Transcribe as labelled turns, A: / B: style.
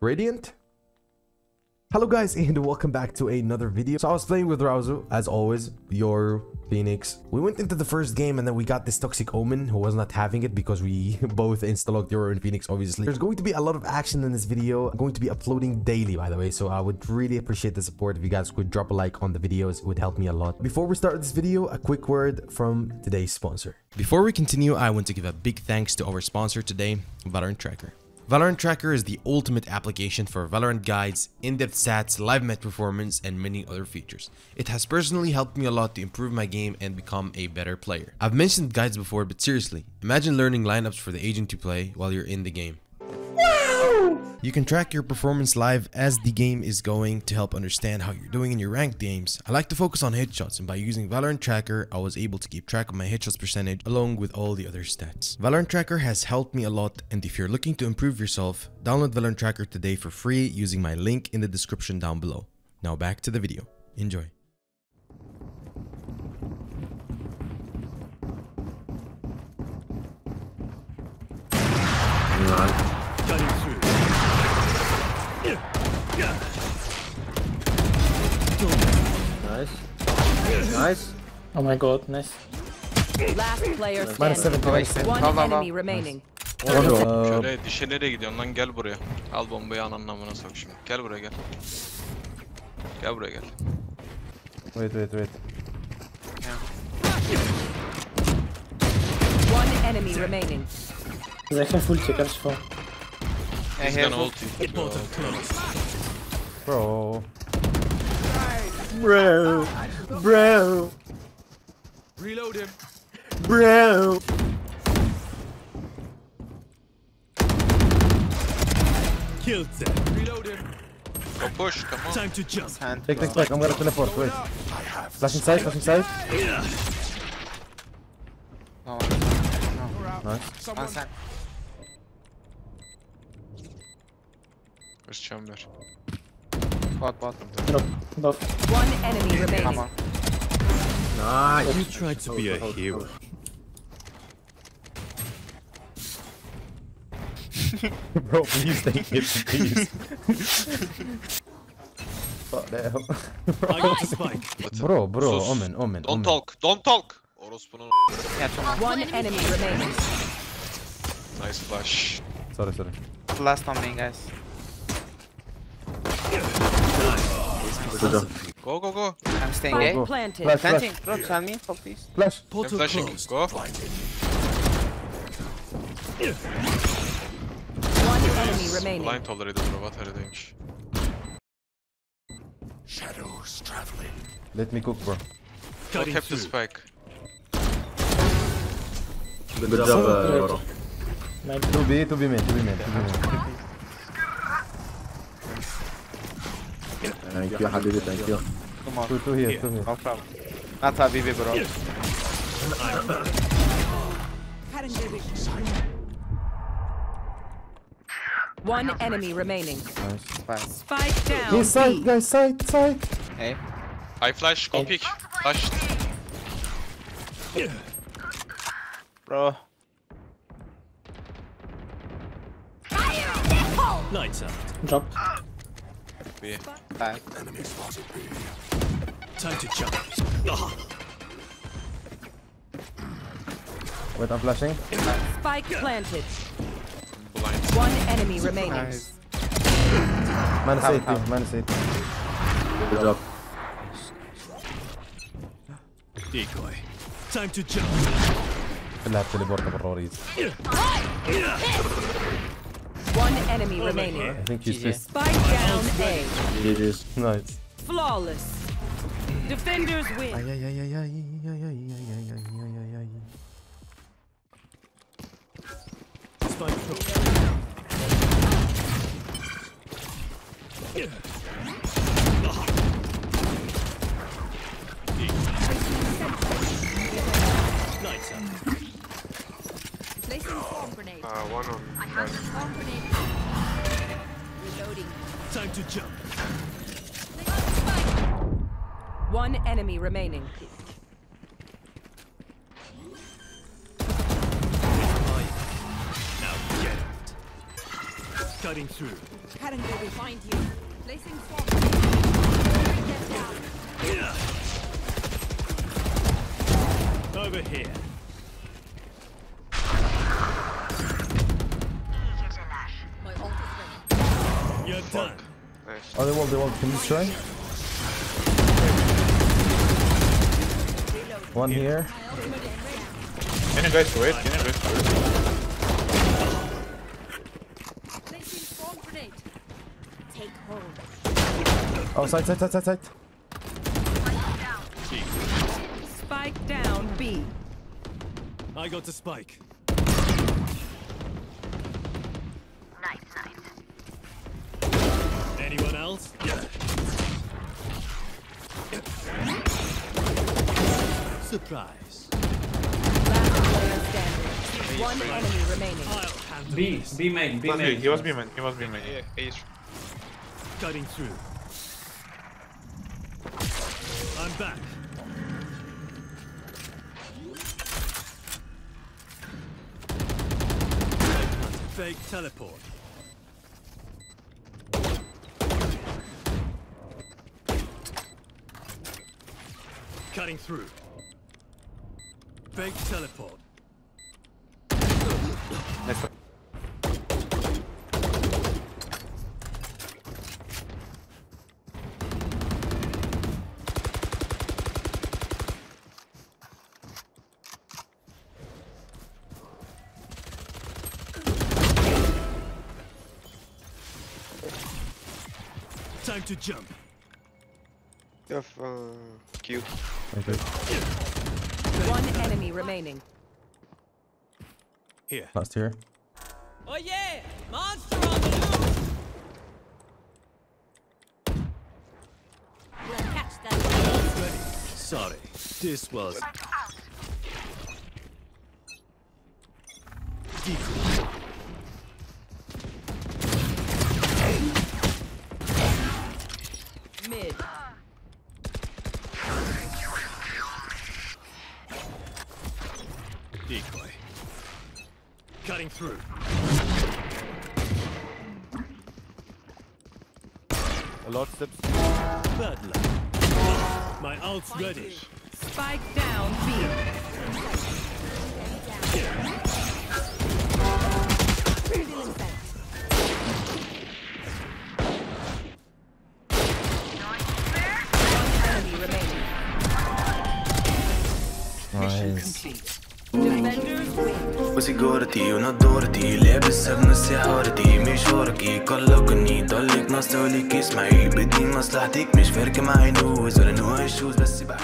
A: Radiant? Hello guys and welcome back to another video. So I was playing with Rawzu, as always, your Phoenix. We went into the first game and then we got this Toxic Omen who was not having it because we both installed Yoru and Phoenix obviously. There's going to be a lot of action in this video. I'm going to be uploading daily by the way, so I would really appreciate the support if you guys could drop a like on the videos. It would help me a lot. Before we start this video, a quick word from today's sponsor. Before we continue, I want to give a big thanks to our sponsor today, Valorant Tracker. Valorant Tracker is the ultimate application for Valorant guides, in-depth stats, live match performance, and many other features. It has personally helped me a lot to improve my game and become a better player. I've mentioned guides before, but seriously, imagine learning lineups for the agent to play while you're in the game. You can track your performance live as the game is going to help understand how you're doing in your ranked games. I like to focus on headshots and by using Valorant Tracker, I was able to keep track of my headshots percentage along with all the other stats. Valorant Tracker has helped me a lot and if you're looking to improve yourself, download Valorant Tracker today for free using my link in the description down below. Now back to the video. Enjoy.
B: Nice. Nice.
C: Oh my god, nice.
D: Last player standing.
A: 70, minus 70.
D: One enemy remaining.
B: Uh,
E: Şöyle dişe nereye gidiyorsun lan gel buraya. Al bombayı ananın amına sok şimdi. Gel buraya gel. Gel buraya gel.
B: wait, wait, wait.
D: One enemy remaining.
C: Have full checkers for.
E: He's gonna ult you.
F: Portal closed.
B: Bro. Bro. Bro.
F: Reload him.
B: Bro.
F: Killed them. Reload him.
E: Go push come on.
F: Time to jump.
B: Hand Take, take, take. I'm gonna teleport. Wait. Flash inside, flash inside. Yeah. No, no. Nice.
E: Where's chamber?
C: Drop. Buff.
D: One enemy remaining.
F: You tried to be a hero.
B: Bro, please take it, please. Fuck the hell.
F: I got the spike.
B: Bro, bro,
E: Sus.
B: omen, omen,
E: Don't
B: omen.
E: talk. Don't talk. Orospu'nun
D: One enemy remaining.
E: nice flash.
B: Sorry, sorry.
G: Last on me, guys.
E: Go go go.
G: I'm staying
D: Spike
G: A.
D: planted.
B: Flash,
G: Planting.
B: flash,
G: Bro, tell me, for please.
B: flash.
E: I'm flashing.
F: closed.
E: Go.
D: One enemy remaining.
E: Blind already bro. What are you doing? Shadows traveling.
B: Let me cook, bro.
E: Go
F: Cutting
E: cap the spike.
B: Good job,
C: uh, My
B: 2B, 2B main, 2B main, 2B main.
H: Thank you, Habibi, thank you.
G: Come on.
B: Two, two here, two here.
G: No problem. Not Habibi, bro.
D: One enemy remaining.
B: Nice.
D: Spike down.
B: He's side, guys, side, side.
G: Hey.
E: I flash, go hey. peek. Flash.
G: Bro.
F: Lights out.
C: Drop.
E: B.
G: Fine.
F: Time to jump. Ah,
B: Wait, I'm flashing.
D: Spike planted.
E: Blind.
D: One enemy remaining.
G: Nice.
B: Minus
G: Have,
B: 80,
G: have.
B: minus 80.
H: good job
F: decoy. Time to jump.
B: كلها تليبورت بالروريز.
D: one enemy oh remaining.
B: I think he's pissed.
D: Spike down A.
H: GG's
B: Nice.
D: Flawless. Defenders win.
B: Ay, ay, ay, ay, ay, ay, ay, ay, ay, ay, ay, ay, ay.
F: Spike closed. Lights out.
E: Uh, one on.
F: Time to jump.
D: One enemy remaining.
F: Now get it. Cutting through.
D: Cutting go behind you. Placing swamp.
B: Oh, they wall, they wall. Can you try? One yeah. here.
G: Can you guys wait? Can you guys wait?
D: Placing swarm grenade. Take hold.
B: Oh, side, side, side, side, side.
D: Spike down B.
F: I got the spike. Anyone else? Yeah. Surprise.
D: Last player standing. One enemy remaining.
C: B. B main, B
G: He
C: main.
G: he was B man. He was B man.
E: A, A is
F: Cutting through. I'm back. Fake teleport. Cutting through. Fake teleport.
G: Nice.
F: Time to jump.
E: You have uh, Q.
B: Okay.
D: One enemy remaining.
F: Here.
B: Last here.
D: Oh yeah! Monster on the loose! We'll catch that.
F: Ready. Sorry. This was. Decoy. Decoy. Cutting through.
G: A lot steps.
F: Bad luck. My ult's ready.
D: Spike down B.
B: Nice.
D: Defenders win.
I: وسي جورتي ونضورتي لابس بنص حارتي مش فارقي قلقني ناس توليك اسمعي بدي مصلحتك مش فارقة معي نوز ولا نوع الشوز بس بحب